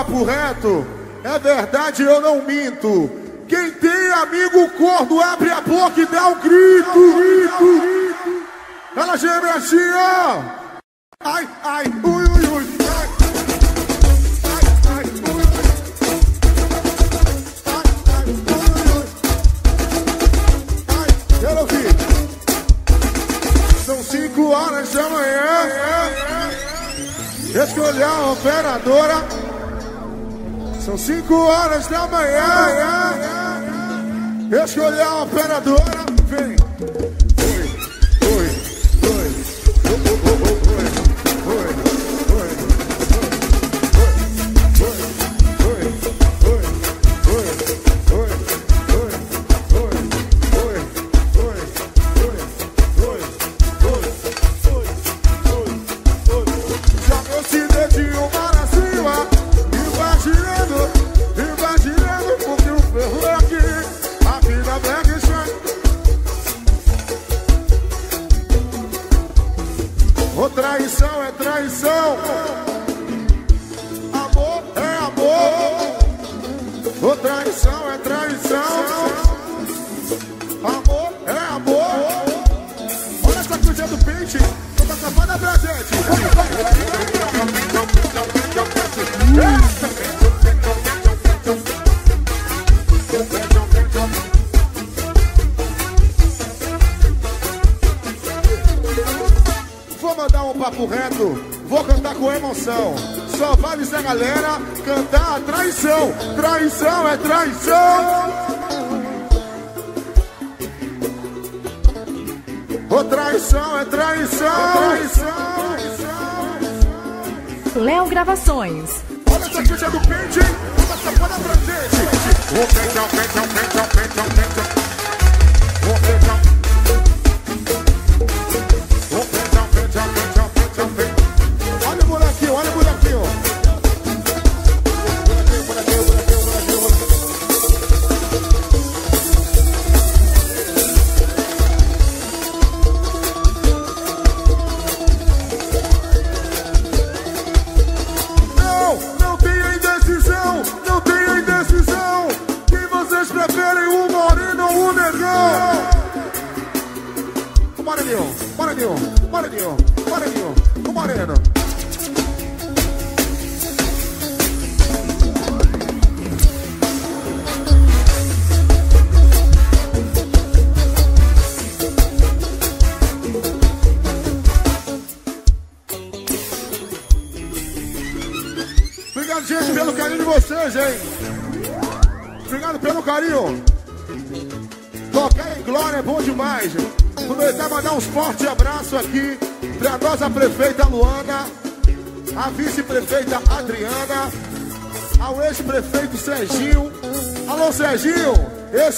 papo reto, é verdade, eu não minto. Quem tem amigo corno, abre a boca e dá um grito, grito, grito. Ela geme assim, ó. Ai, ai, ui, ui, ui. Ai, ai, ai. Ai, ai, eu não vi. São cinco horas da manhã. Escolher a operadora. São cinco horas da manhã. Escolher a operadora, vem.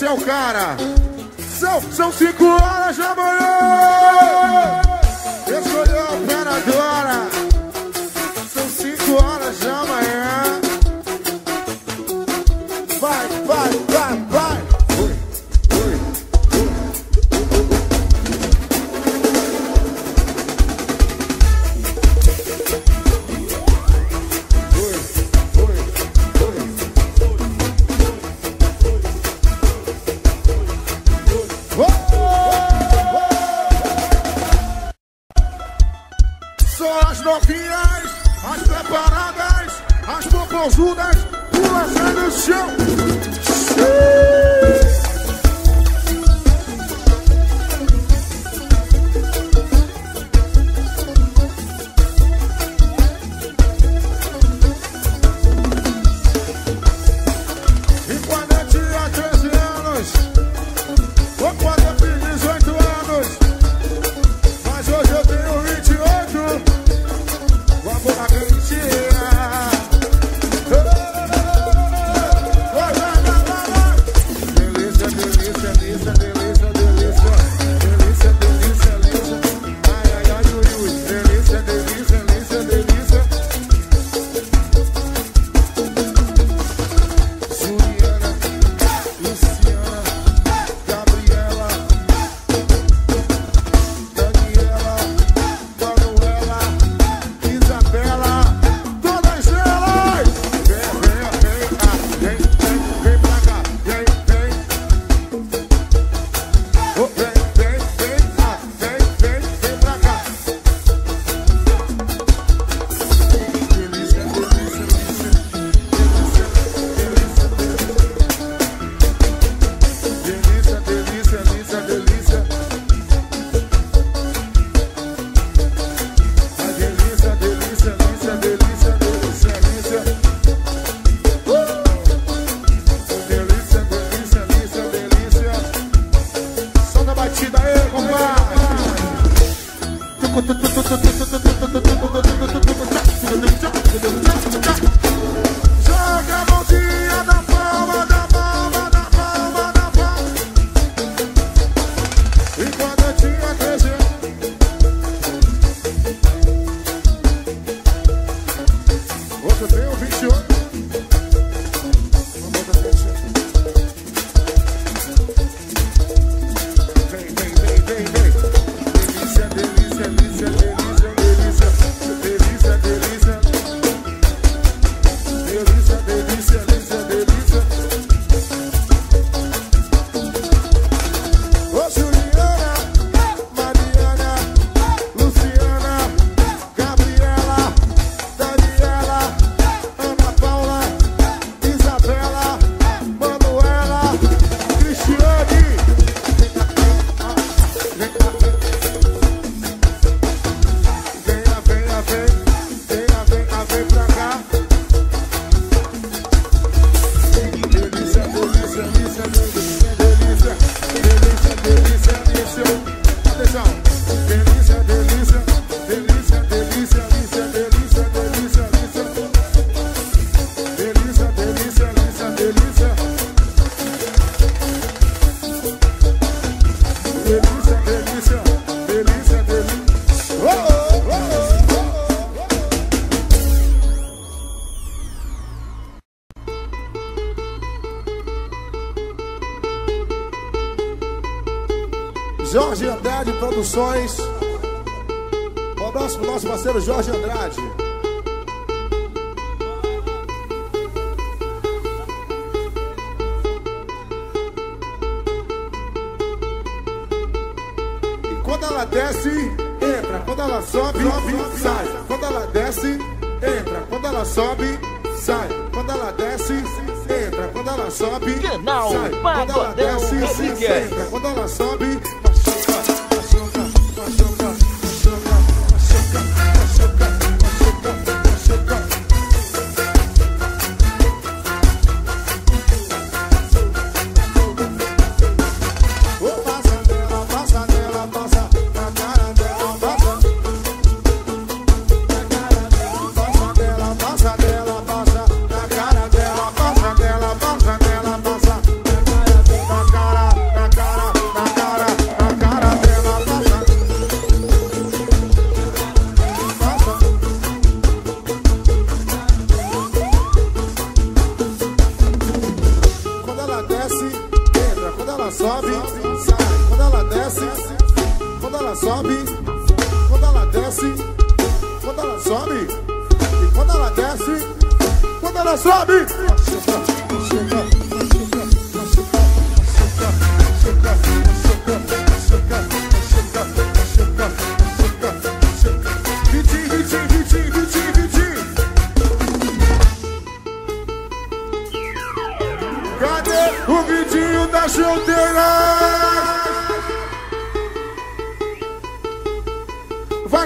você é o cara. São, são cinco.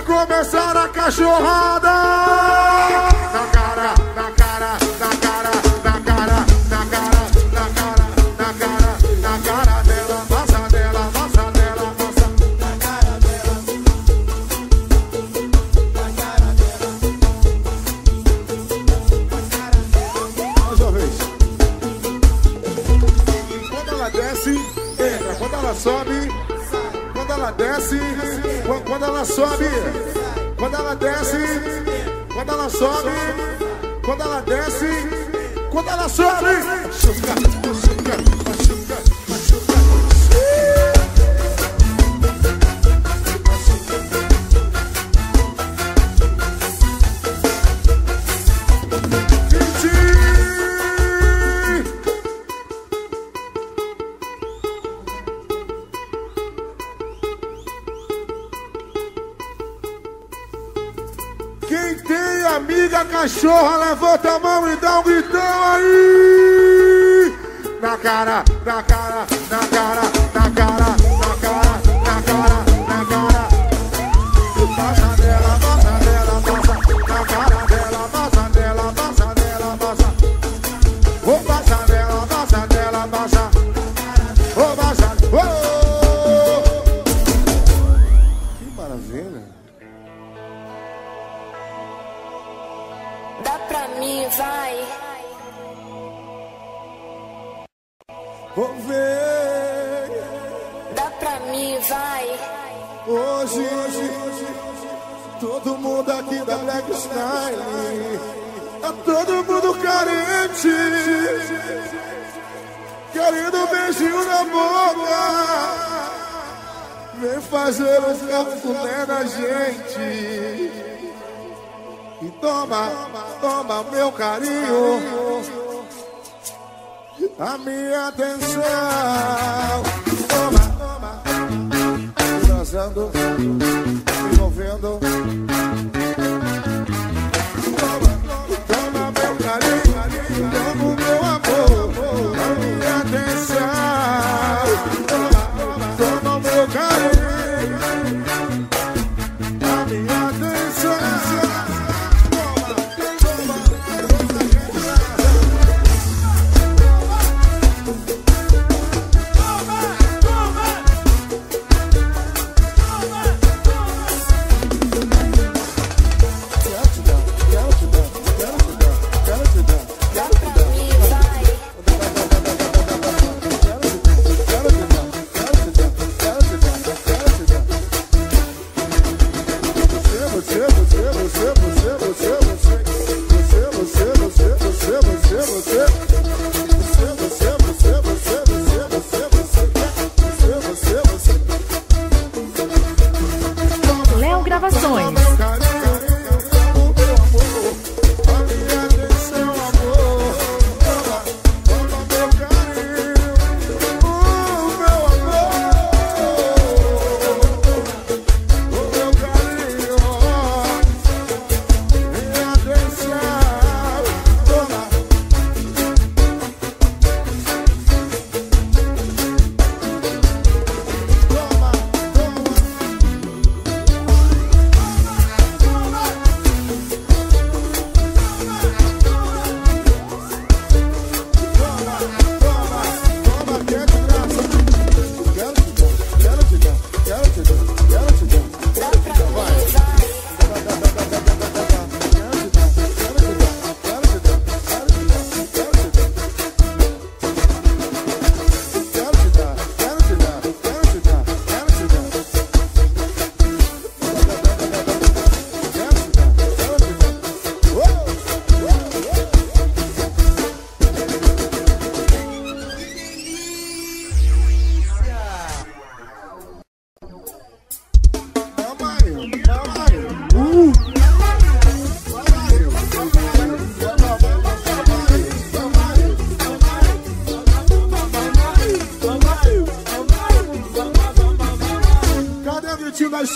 começar a cachorrada! Nacional.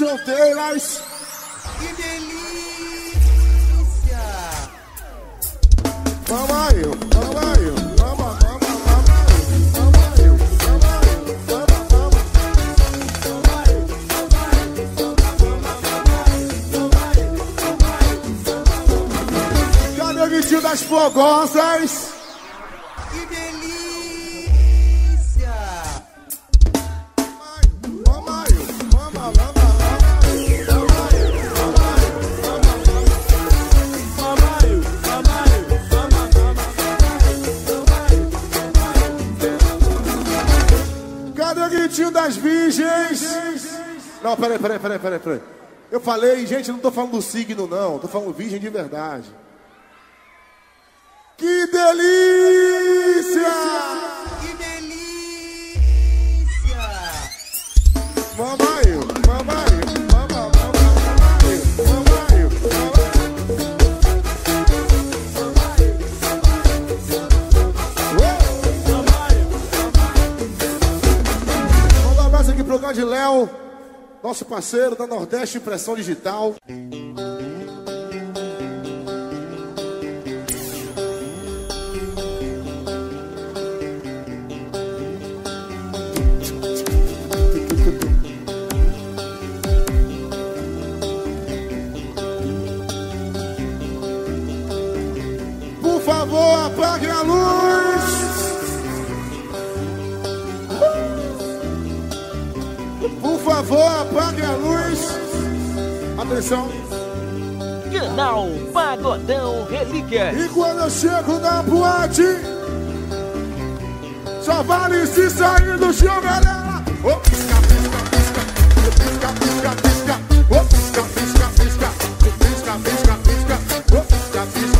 Sebastião Que delícia! Vamos aí, vamos aí, vamos, vamo, das fogosas das virgens? Não, peraí, peraí, peraí, peraí, peraí. Eu falei, gente, não tô falando do signo, não. Tô falando virgem de verdade. Que delícia! Que delícia! Mamãe, grande Léo, nosso parceiro da Nordeste Impressão Digital. Favor, apague a luz. Atenção. Canal Pagodão Relíquia. E quando eu chego na boate, só vale se sair do chão, galera. Oh, pisca, pisca, pisca. Pisca, pisca, pisca. Oh, pisca, pisca, pisca. Pisca, pisca, pisca. Oh, pisca, pisca, pisca.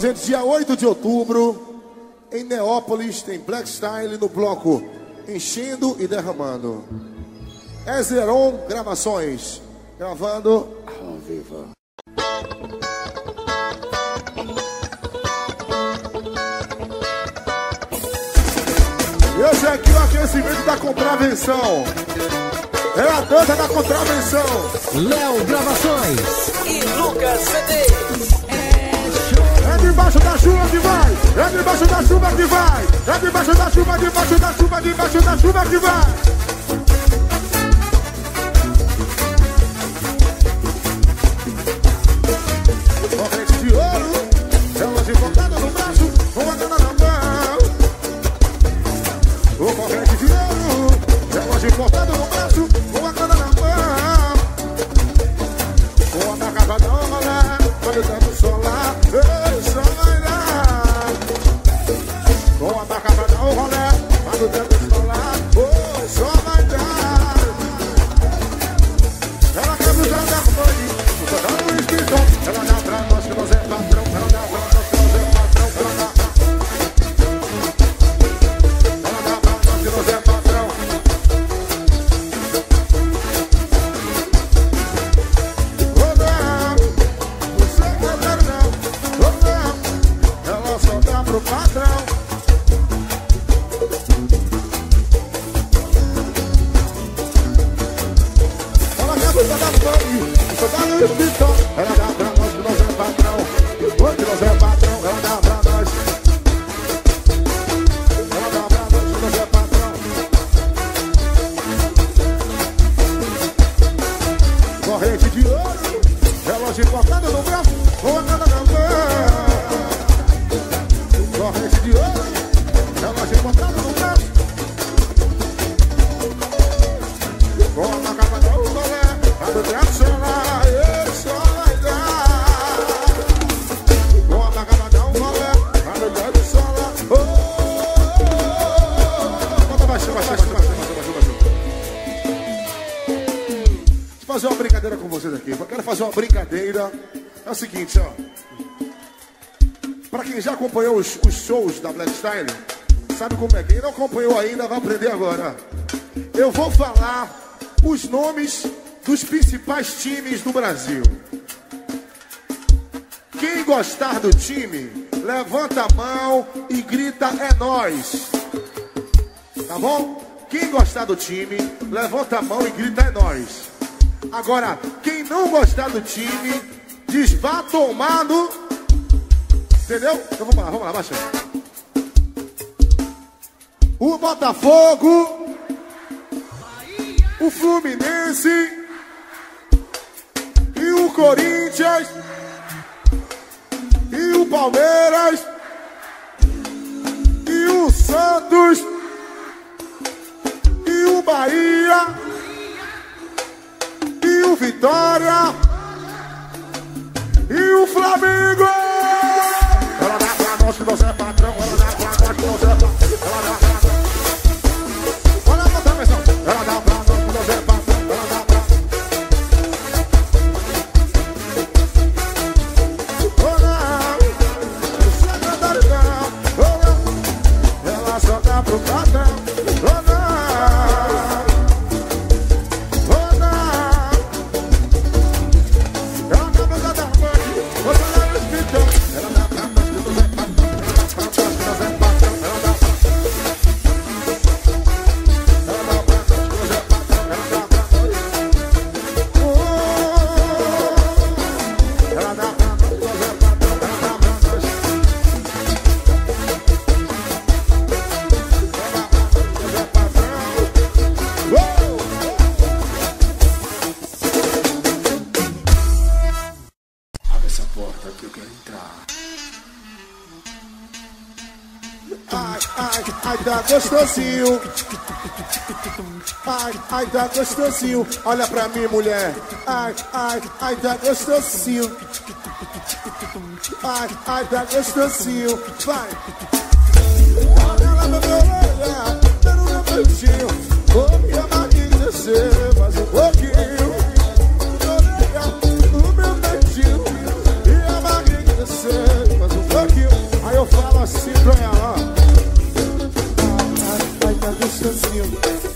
Gente, dia 8 de outubro, em Neópolis, tem Black Style no bloco Enchendo e Derramando. Ezeron Gravações, gravando ao vivo. Esse aqui é o aquecimento da contravenção. É a dança da contravenção. Léo Gravações. E Lucas CD. É debaixo da chuva que vai! É debaixo da chuva que vai. É debaixo da chuva, debaixo da chuva, debaixo da chuva que vai. Fazer uma brincadeira com vocês aqui. Eu quero fazer uma brincadeira. É o seguinte, ó. Pra quem já acompanhou os, os shows da Black Style, sabe como é? Quem não acompanhou ainda vai aprender agora. Eu vou falar os nomes dos principais times do Brasil. Quem gostar do time, levanta a mão e grita é nós. Tá bom? Quem gostar do time, levanta a mão e grita é nós. Agora, quem não gostar do time, diz vá tomar no. Entendeu? Então vamos lá, vamos lá, baixa. O Botafogo, o Fluminense e o Corinthians e o Palmeiras e o Santos e o Bahia Vitória e o Flamengo. Ela dá pra nós que você é patrão, ela dá pra nós que você é patrão, gostosinho. Ai, ai, tá gostosinho. Olha pra mim, mulher. Ai, ai, ai, tá gostosinho. Ai, ai, tá gostosinho. Vai. No meu olhar, no meu peitinho. Vou me emagrecer mais um pouquinho. No meu peitinho. E emagrecer mais um pouquinho. Aí eu falo assim pra ela, ó.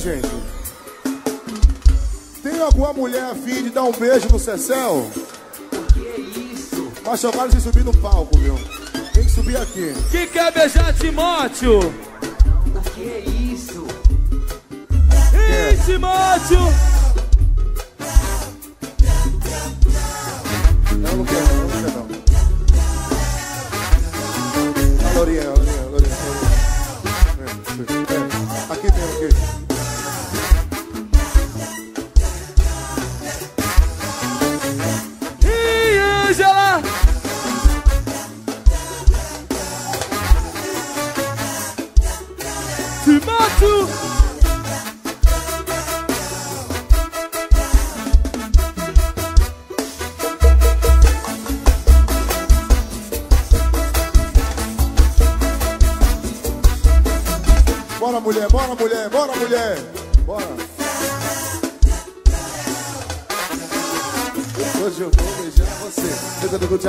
Gente? Tem alguma mulher afim de dar um beijo no Cecel? Que é isso? Mas vale você subir no palco, viu? Tem que subir aqui. Que quer beijar Timóteo? Que é isso? Ih, Timóteo!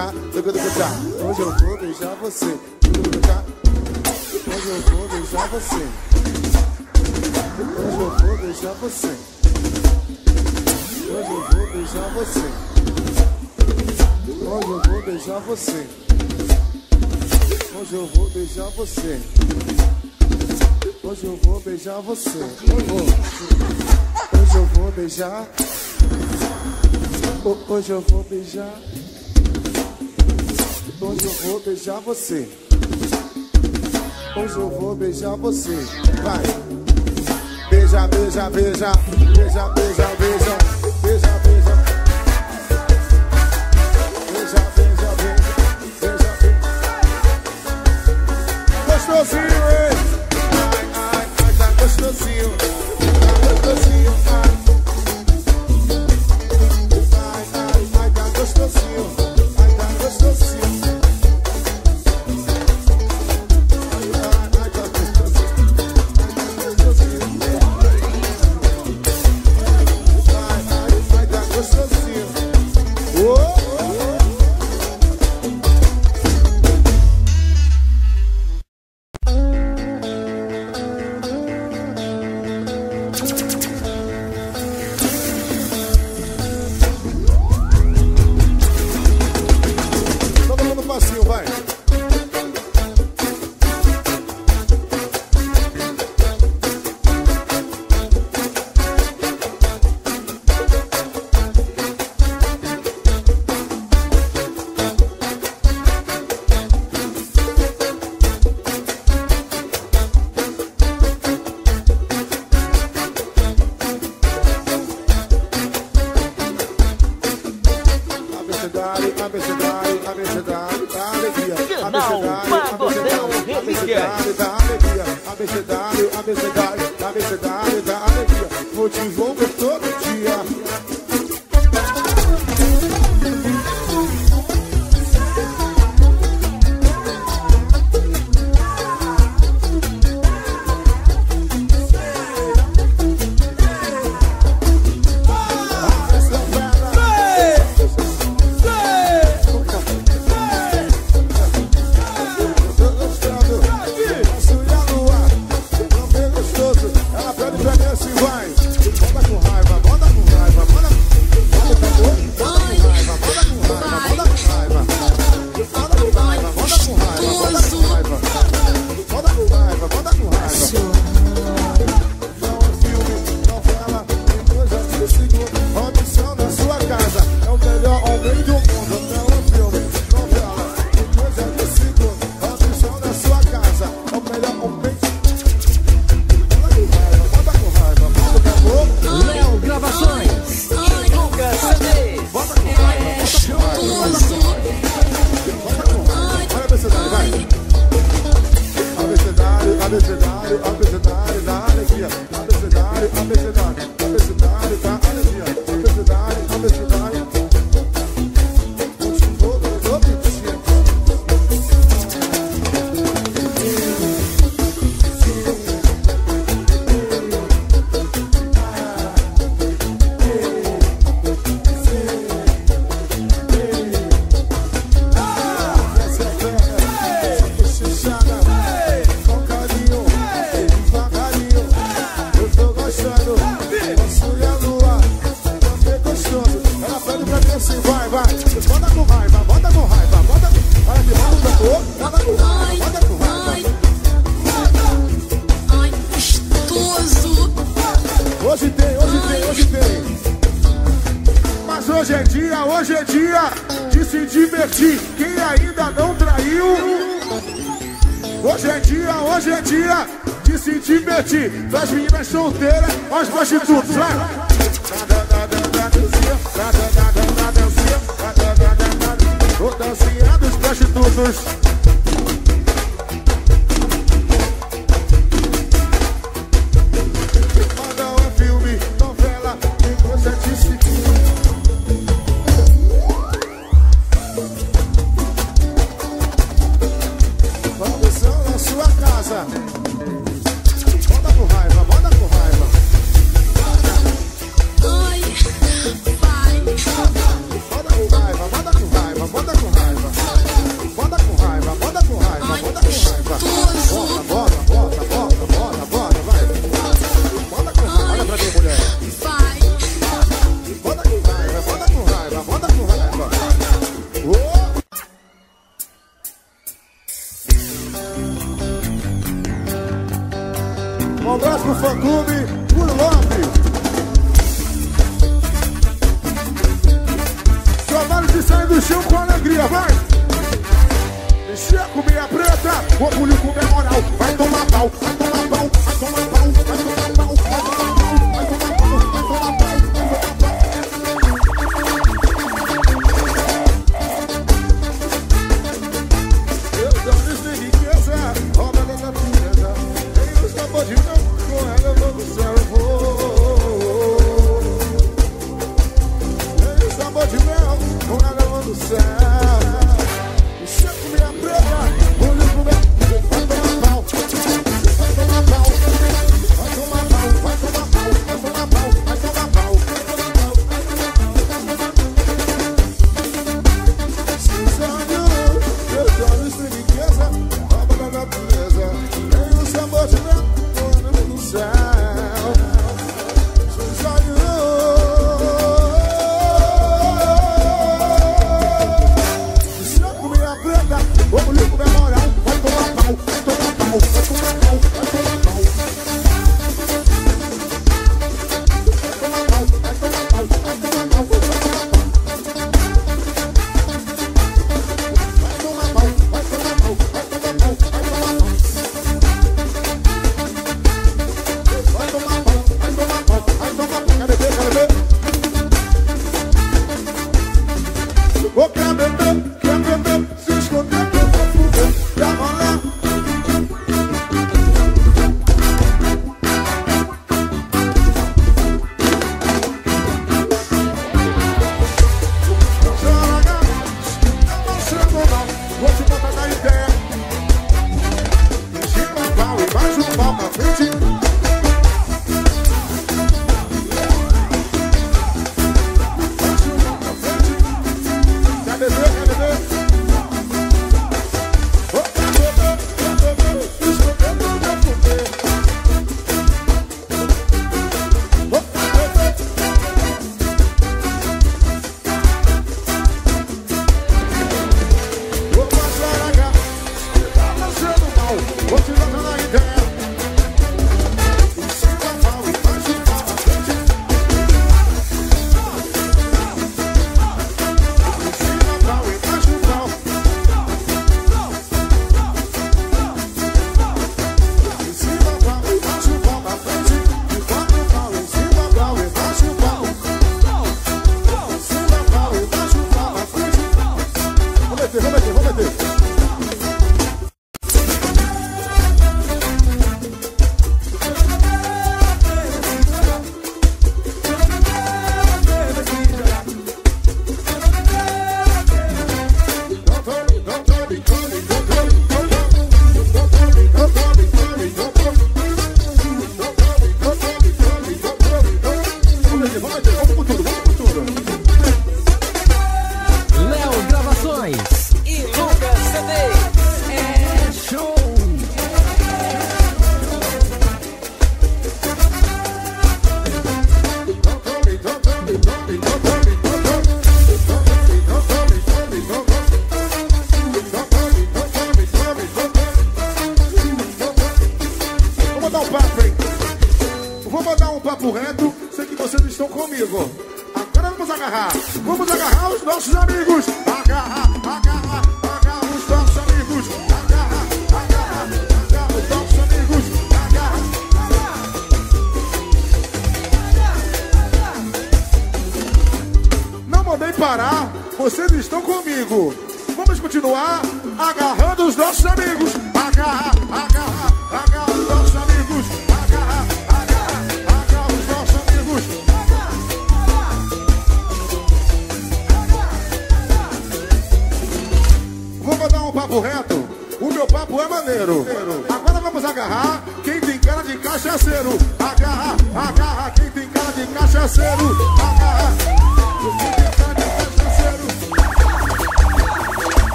Hoje eu vou beijar você. Hoje eu vou beijar você. Hoje eu vou beijar você. Hoje eu vou beijar você. Hoje eu vou beijar você. Hoje eu vou beijar você. Hoje eu vou beijar você. Hoje eu vou beijar. Ho- Hoje eu vou beijar. Hoje eu vou beijar você. Hoje eu vou beijar você. Vai. Beija, beija, beija. Beija, beija, beija. Beija, beija. Beija, beija, beija. Beija, beija. Gostosinho, hein? Ai, ai, ai, tá gostosinho. Tá gostosinho, ai. Preta,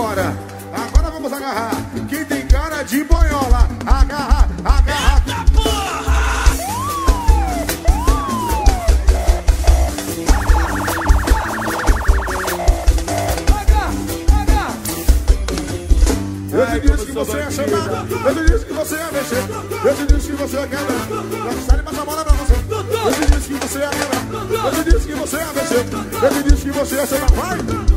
Agora, Agora vamos agarrar. Quem tem cara de boiola, agarra, agarra. Eita porra! Agarra, agarra. Eu te disse que você é chamada, eu te disse que você é mexer, eu te disse que você é quebra. Não sai mais a bola pra você. Eu te disse que você é quebra, eu te disse que você é mexer, eu te disse que você é chamada. Vai!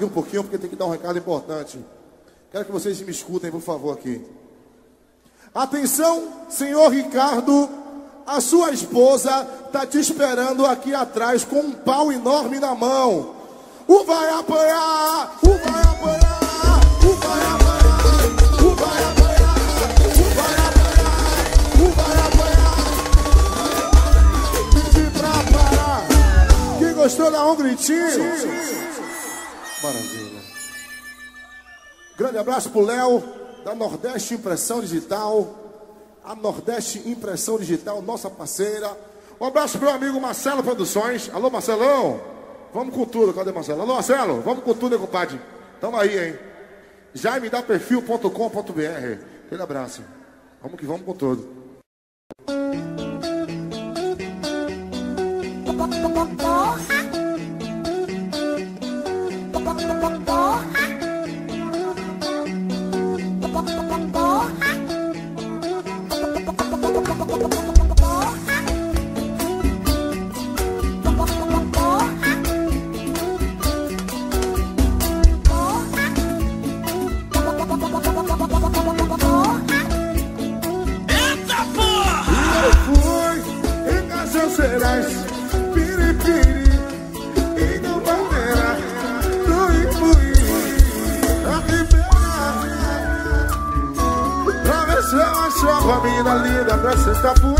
aqui um pouquinho porque tem que dar um recado importante. Quero que vocês me escutem, por favor, aqui. Atenção, senhor Ricardo, a sua esposa está te esperando aqui atrás com um pau enorme na mão. O vai apanhar, o vai apanhar, o vai apanhar. gostou da um gritinho? Grande abraço pro Léo, da Nordeste Impressão Digital. A Nordeste Impressão Digital, nossa parceira. Um abraço pro meu amigo Marcelo Produções. Alô, Marcelão. Vamos com tudo. Cadê Marcelo? Alô, Marcelo. Vamos com tudo, compadre. Tamo aí, hein. jaimedaperfil.com.br. Aquele abraço. Vamos que vamos com tudo. Porra! Mustafa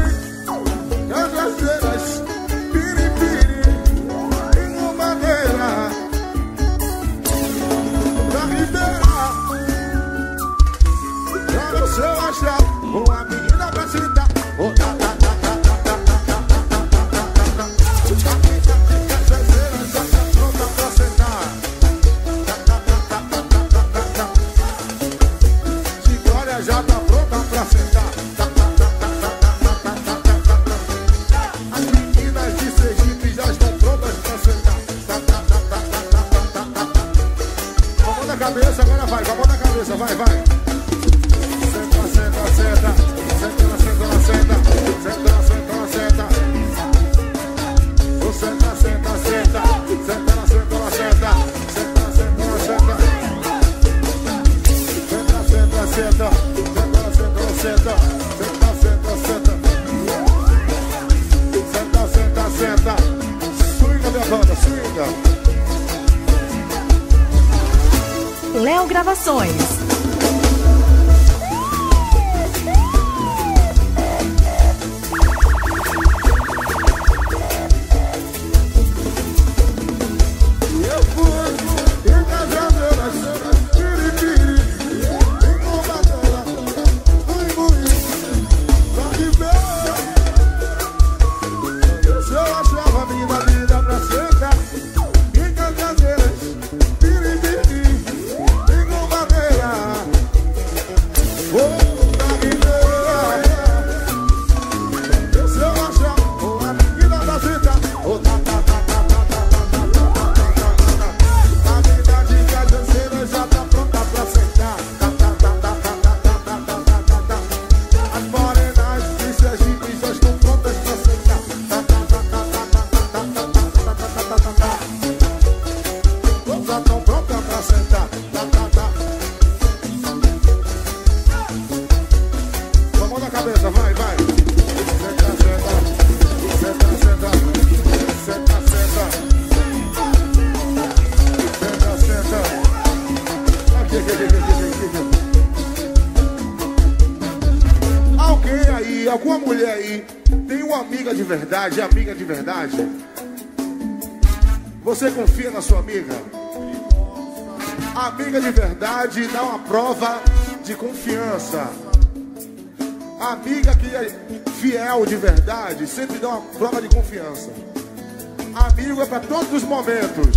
momentos.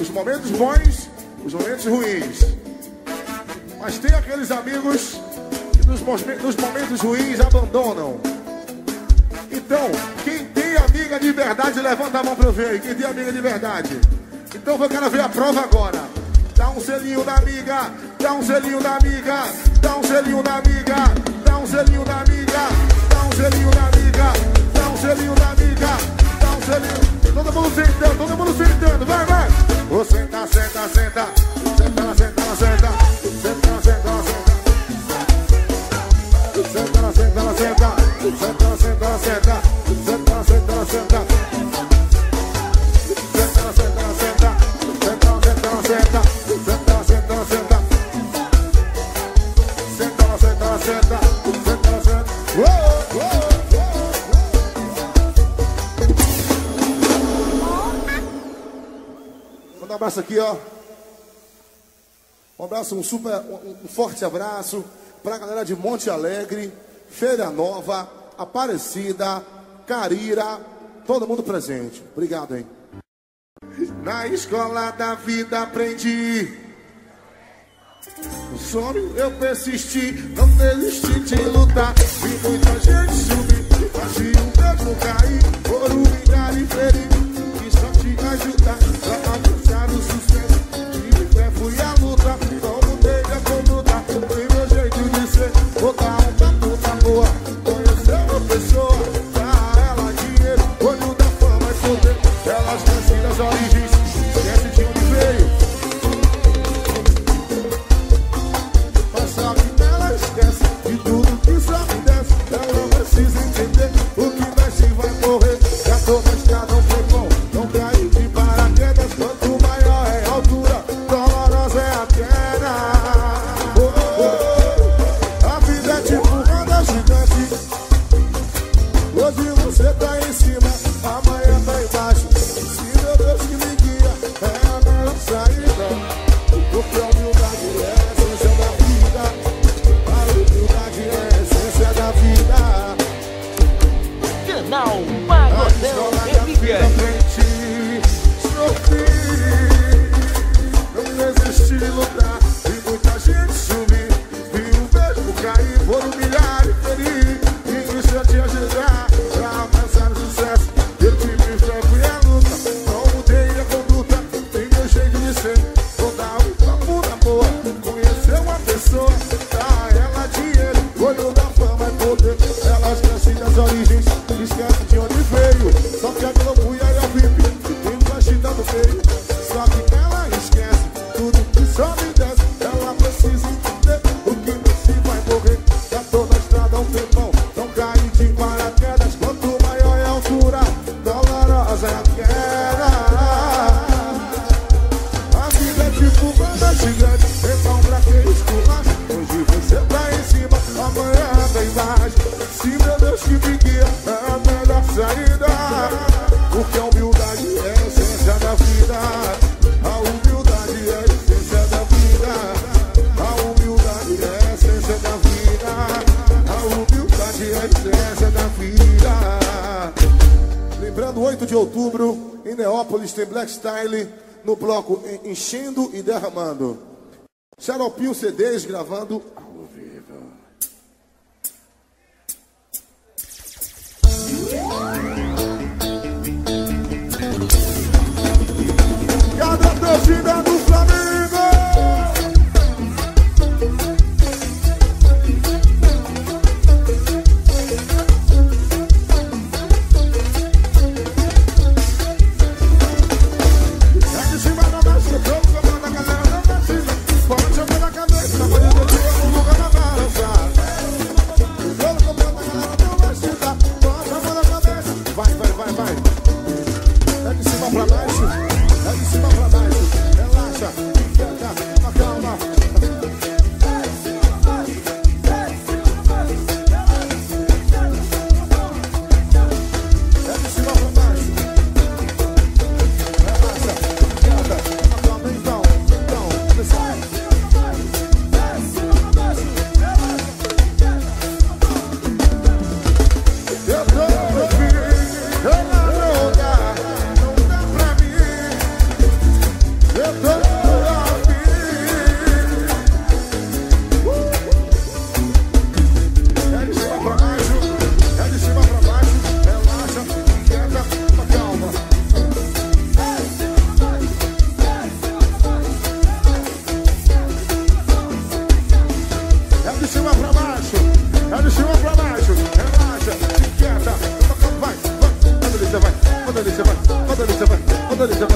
Os momentos bons, os momentos ruins. Mas tem aqueles amigos que nos, nos momentos ruins abandonam. Então, quem tem amiga de verdade, levanta a mão para eu ver. Quem tem amiga de verdade? Então eu quero ver a prova agora. Dá um selinho na amiga, dá um selinho na amiga, dá um selinho na amiga, dá um selinho na amiga, dá um selinho mundo sentando, todo mundo sentando, vai, vai. Ô, tá senta, senta, senta. abraço aqui, ó. Um abraço, um super, um forte abraço para a galera de Monte Alegre, Feira Nova, Aparecida, Carira, todo mundo presente. Obrigado, hein? Na escola da vida aprendi. No sonho eu persisti, não desisti de lutar. Vi muita gente subir, fazia um tempo cair. Por um milhares feridos, que só te ajudar. freestyle no bloco Enchendo e Derramando. Xaropinho CDs gravando Vamos,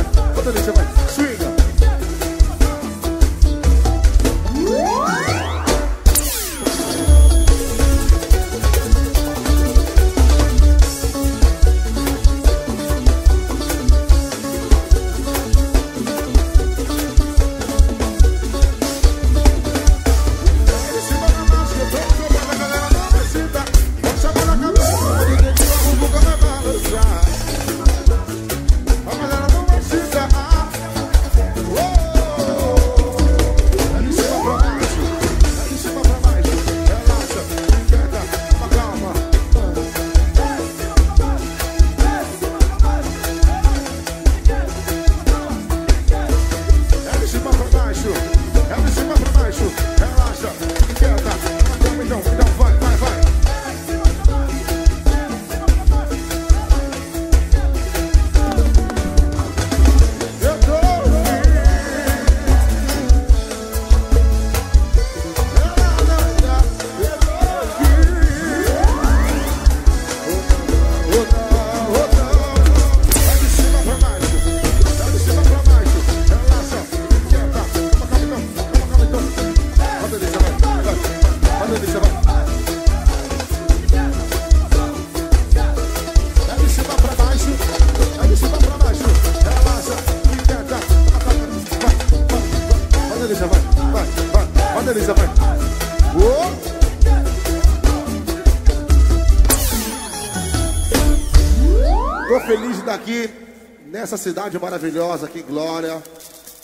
nessa cidade maravilhosa aqui, Glória.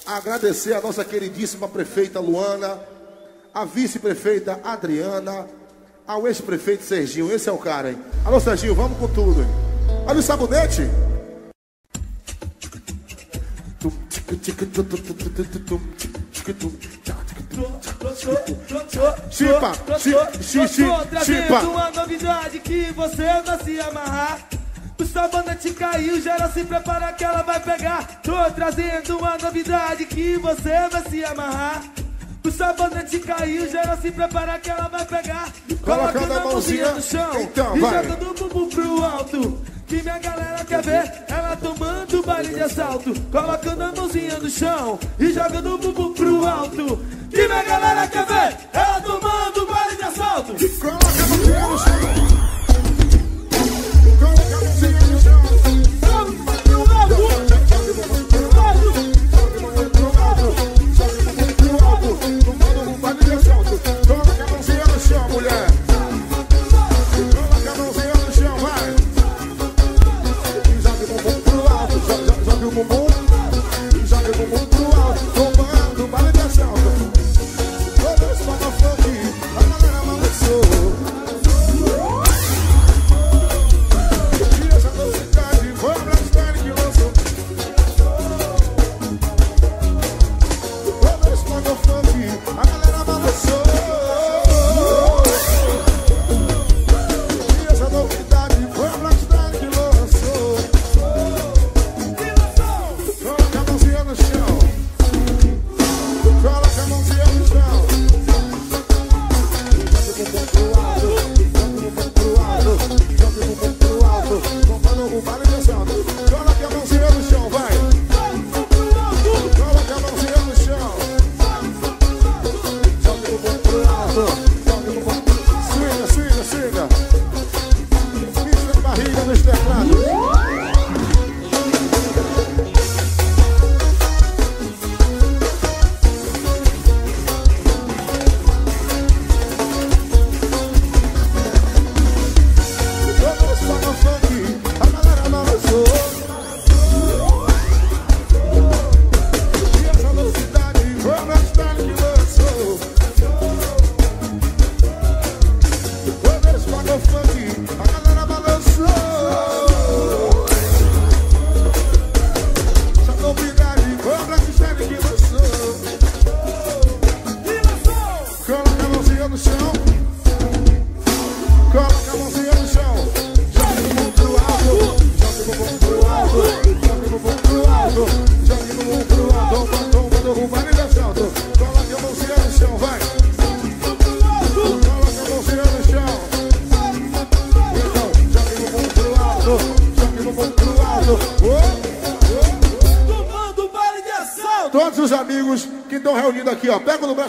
Agradecer a nossa queridíssima prefeita Luana, a vice-prefeita Adriana, ao ex-prefeito Serginho. Esse é o cara, hein? Alô, Serginho, vamos com tudo. hein? Olha o sabonete. Chipa, chi- chi- chi- Tô trazendo chipa. uma novidade que você vai se amarrar. O sabonete caiu, geral se prepara que ela vai pegar. Tô trazendo uma novidade que você vai se amarrar. O sabonete caiu, geral se prepara que ela vai pegar. Colocando a a mãozinha. no chão Então, e vai. jogando o bumbum pro alto. Que minha galera quer ver ela tomando baile de assalto. Colocando a mãozinha no chão e jogando o bumbum pro alto. Que minha galera quer ver ela tomando baile de assalto. Coloca a mãozinha no chão.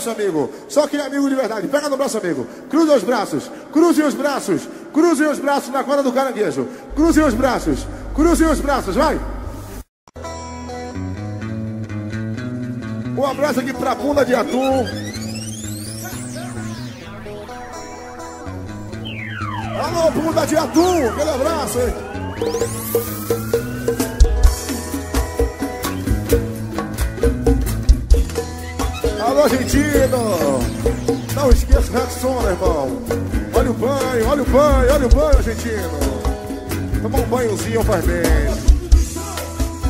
Braço, amigo. Só aquele amigo de verdade, pega no braço, amigo. Cruza os braços, cruzem os braços, cruzem os braços na corda do caranguejo. Cruzem os braços, cruzem os braços, vai. Um abraço aqui pra bunda de atum. Alô, bunda de atum, aquele abraço, hein? Alô, argentino! Não esqueça o Rexona, irmão. Olha o banho, olha o banho, olha o banho, argentino. Tomar um banhozinho faz bem.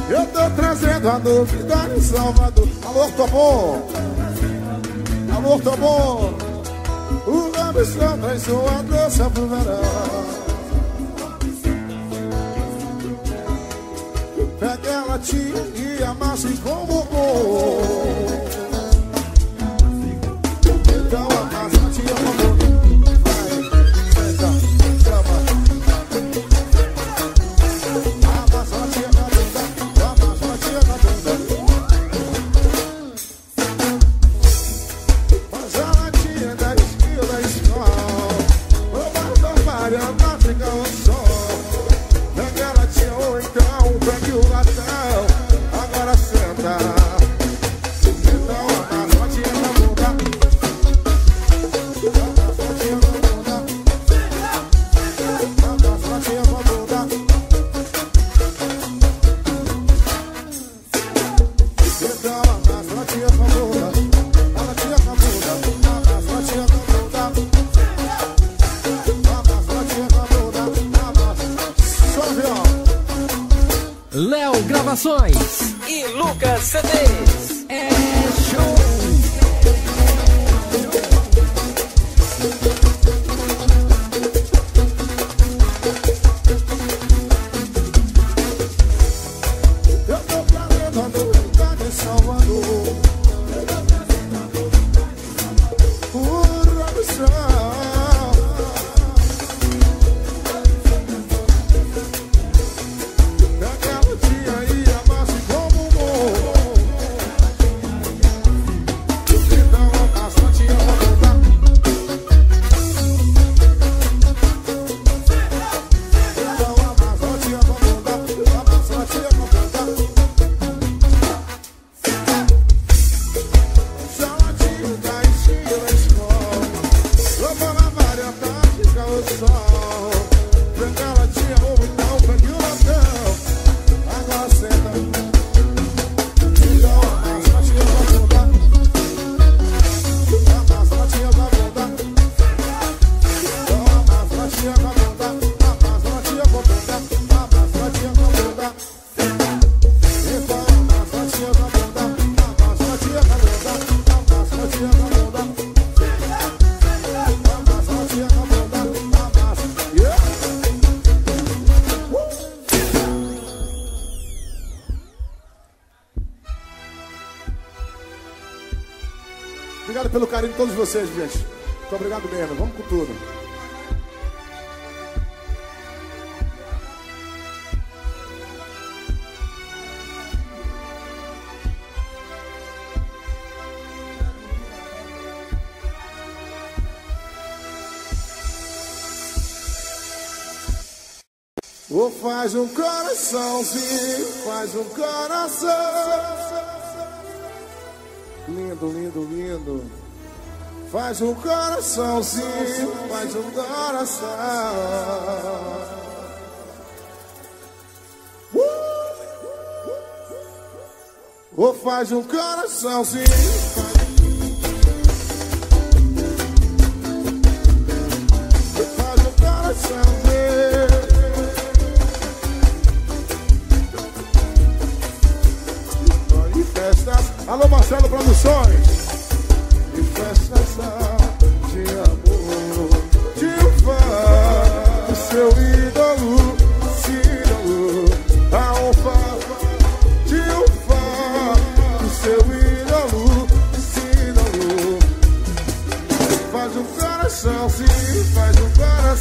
Eu tô trazendo a novidade em Salvador. Alô, bom? Alô, bom? O Robson traz sua dança pro verão. Pega ela, tia, e amassa como bom. Então Léo Gravações e Lucas CD. todos vocês, gente. Muito obrigado mesmo. Vamos com tudo. Ou oh, faz um coraçãozinho, faz um coração. Lindo, lindo, lindo. Faz um coraçãozinho, faz um coração. Uh! Ou faz um coraçãozinho. Faz um coraçãozinho. E festa. Alô, Marcelo Produções.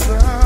sun.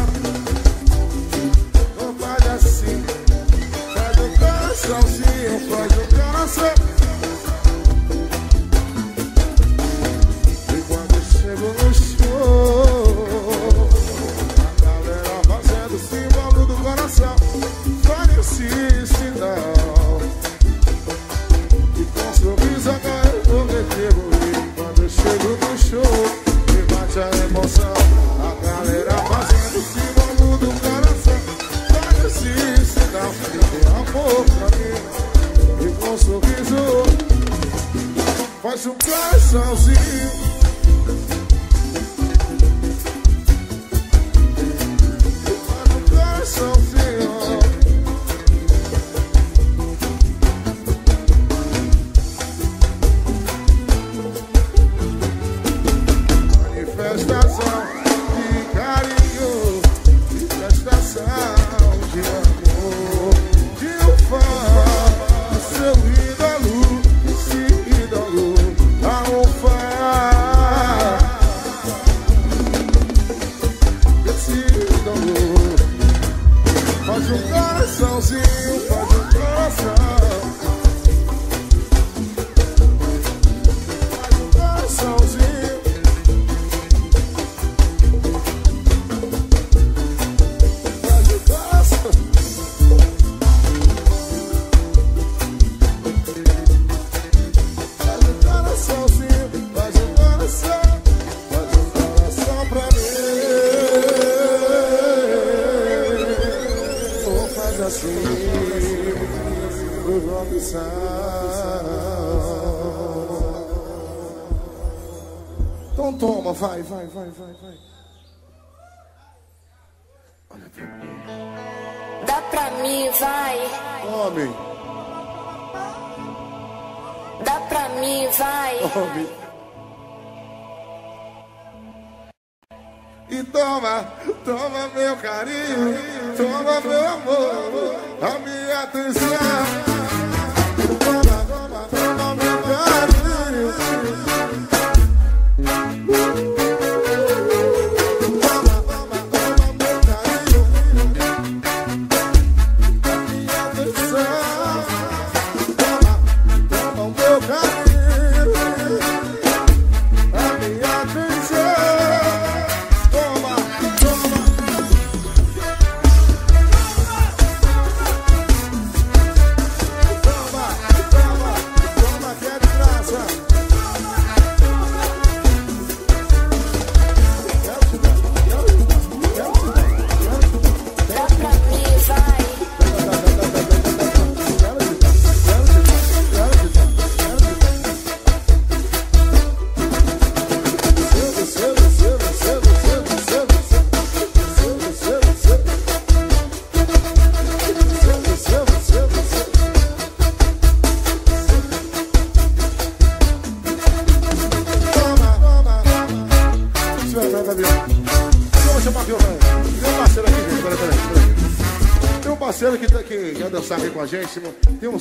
vai, vai. Olha pra mim. Dá pra mim, vai. Homem. Dá pra mim, vai. Homem. E toma, toma meu carinho, toma meu amor, a minha atenção.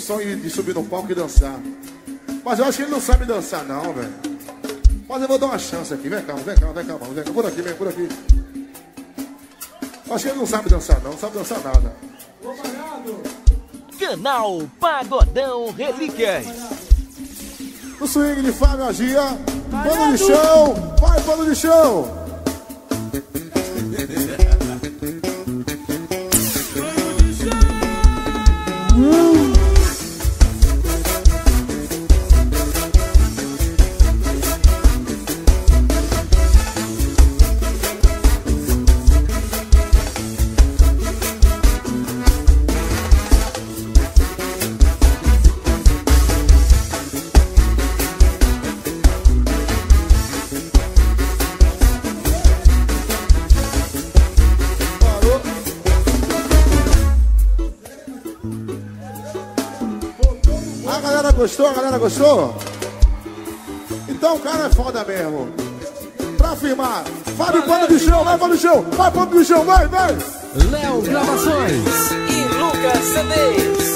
Sonho de subir no palco e dançar. Mas eu acho que ele não sabe dançar, não, velho. Mas eu vou dar uma chance aqui. Vem cá, vem cá, vem cá, mano. Vem cá. Por aqui, vem por aqui. Acho que ele não sabe dançar, não. Não sabe dançar nada. Canal Pagodão Relíquias. No swing de Fábio Agia. Pano de chão. Vai, pano de chão. Gostou? A galera gostou? Então o cara é foda mesmo. Pra afirmar, Fábio pano de chão, vai pano de chão, vai pano de chão, vai, vai. Léo Gravações e Lucas CDs.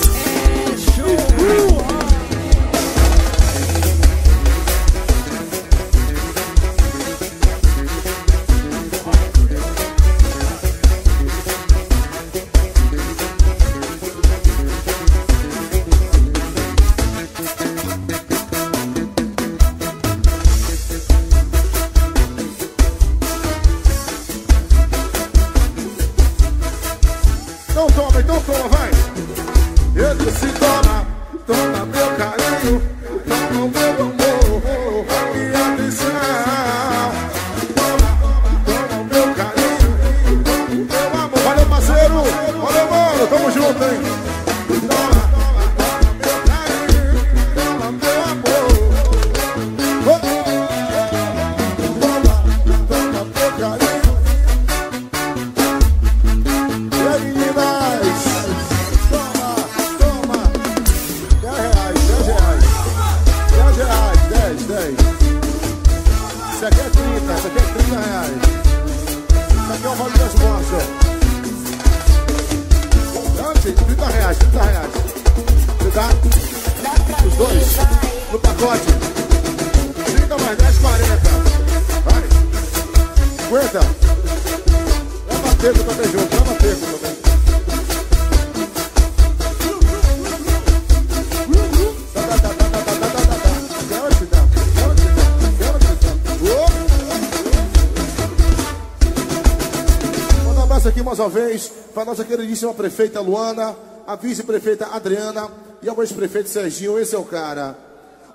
dois no pacote. 30 mais 10, 40. Vai. 50. Leva peco também junto, leva peco também. Aqui mais uma vez para nossa queridíssima prefeita Luana, a vice-prefeita Adriana, e ao ex-prefeito Serginho. Esse é o cara.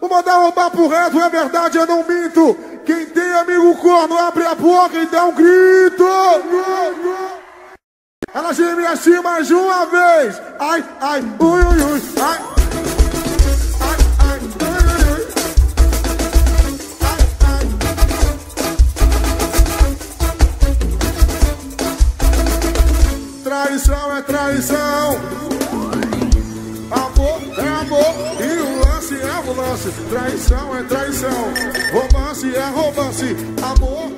Vou mandar um papo reto, é verdade, eu não minto. Quem tem amigo corno, abre a boca e dá um grito. Ela geme assim mais uma vez. Ai, ai, ui, ui, ui. Ai. Traição é traição. Traição é traição, romance é romance, amor.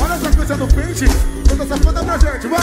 Olha essa coisa do pente, toda essa foda pra gente, vai!